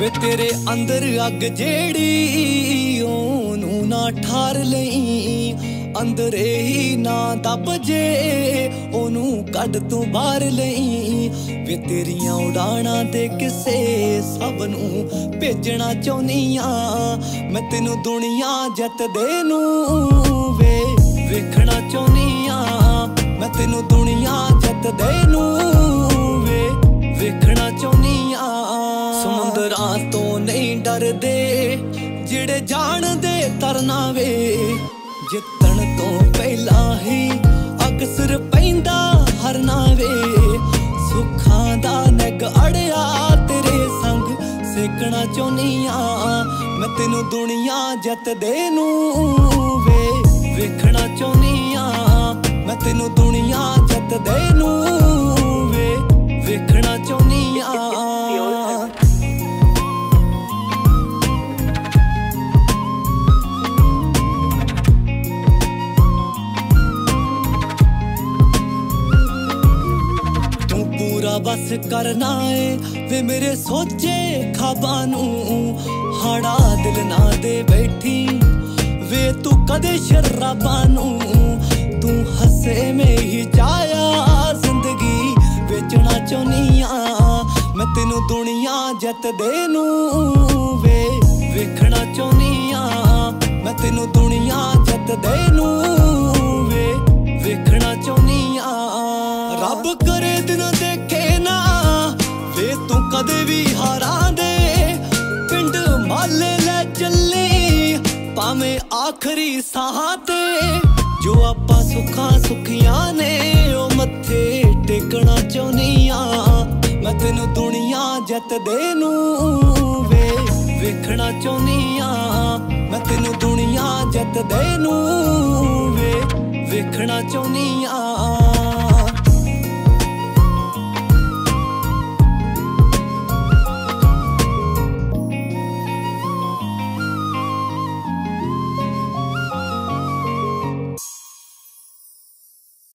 ਵੇ ਤੇਰੇ ਅੰਦਰ ਅੱਗ ਜਿਹੜੀ ਉਹਨੂੰ ਨਾ ਠਾਰ ਲਈ। ਅੰਦਰ ਹੀ ਨਾ ਦਬ ਜੇ, ਉਹਨੂੰ ਕੱਢ ਤੂੰ ਬਾਹਰ ਲਈ। ਵੇ ਤੇਰੀਆਂ ਉਡਾਣਾ ਤੇ ਕਿਸੇ ਸਭ ਨੂੰ ਭੇਜਣਾ ਚਾਹੁੰਨੀਆਂ ਮੈਂ ਤੈਨੂੰ ਦੁਨੀਆ ਜਿੱਤ ਦੇ ਨੂੰ ਵੇ ਵੇਖਣਾ ਚਾਹੁੰਨੀਆਂ ਨਹੀਂ ਜਿਹੜੇ ਜਾਣਦੇ ਤਰਨਾ ਵੇ। ਜਿੱਤਣ ਤੋਂ ਪਹਿਲਾਂ ਹੀ ਅਕਸਰ ਪੈਂਦਾ ਹਰਨਾ ਵੇ। ਸੁੱਖਾਂ ਦਾ ਨਗ ਅੜਿਆ ਤੇਰੇ ਸੰਗ, ਸੇਕਣਾ ਚਾਹੁੰਨੀਆਂ ਮੈਂ ਤੈਨੂੰ ਦੁਨੀਆ ਜਿੱਤ ਦੇ ਨੂੰ ਵੇ। ਵੇਖਣਾ ਚਾਹੁੰਨੀਆਂ ਮੈਂ ਤੈਨੂੰ ਬਸ ਕਰਨਾ ਏ। ਵੇ ਮੇਰੇ ਸੋਚੇ ਖਾਬਾਂ ਨੂੰ ਹਾੜਾ ਦਿਲ ਨਾ ਦੇ ਬੈਠੀ। ਵੇ ਤੂੰ ਕਦੇ ਸ਼ਰਾਬਾਂ ਨੂੰ ਤੂੰ ਹੱਸੇ ਮੇ ਹੀ ਜਾਇਆ। ਜ਼ਿੰਦਗੀ ਵੇਚਣਾ ਚਾਹੁੰਨੀਆਂ ਮੈਂ ਤੈਨੂੰ ਦੁਨੀਆ ਜਿੱਤ ਦੇ ਨੂੰ ਵੇ ਵੇਖਣਾ ਚਾਹੁੰਨੀਆਂ ਮੈਂ ਤੈਨੂੰ ਦੁਨੀਆ ਜਿੱਤ ਦੇ ਨੂੰ ਵੇ ਵੇਖਣਾ ਚਾਹੁੰਨੀਆਂ ਰੱਬ ਕਰੇ ਦਿਨ ਦੇਖੇ ਤੂੰ ਕਦੇ ਦੇ ਪਿੰਡ ਮਾਲੇ ਲੈ ਚੱਲੀ, ਭਾਵੇਂ ਆਖਰੀ ਸਾਹਾਂ ਤੇ ਜੋ ਆਪਾਂ ਸੁੱਖਾਂ ਸੁਖੀਆਂ ਨੇ, ਉਹ ਮੱਥੇ ਟੇਕਣਾ ਚਾਹੁੰਨੀਆਂ ਮੈਂ ਤੈਨੂੰ ਦੁਨੀਆ ਜਿੱਤ ਦੇ ਨੂੰ ਵੇ ਵੇਖਣਾ ਚਾਹੁੰਨੀਆਂ ਮੈਂ ਤੈਨੂੰ ਦੁਨੀਆ ਜਿੱਤ ਦੇ ਨੂੰ ਵੇ ਵੇਖਣਾ ਚਾਹੁੰਨੀਆਂ